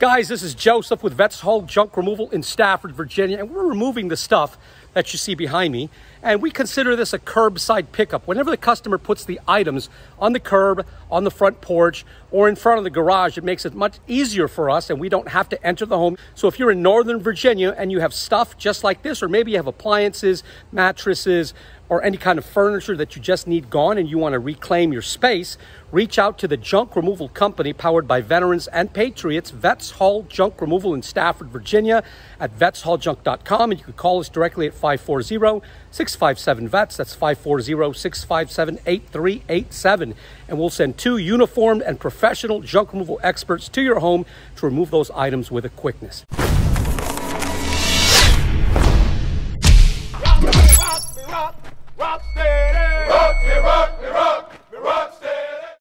Guys, this is Joseph with Vets Haul Junk Removal in Stafford, Virginia, and we're removing the stuff that you see behind me. And we consider this a curbside pickup. Whenever the customer puts the items on the curb, on the front porch, or in front of the garage, it makes it much easier for us and we don't have to enter the home. So if you're in Northern Virginia and you have stuff just like this, or maybe you have appliances, mattresses, or any kind of furniture that you just need gone and you want to reclaim your space, reach out to the junk removal company powered by veterans and patriots, Vets Haul Junk Removal in Stafford, Virginia at vetshauljunk.com. And you can call us directly at 540 657 VETS. That's 540 657 8387. And we'll send two uniformed and professional junk removal experts to your home to remove those items with a quickness. rock, rock, rock steady. Rock me, rock me, rock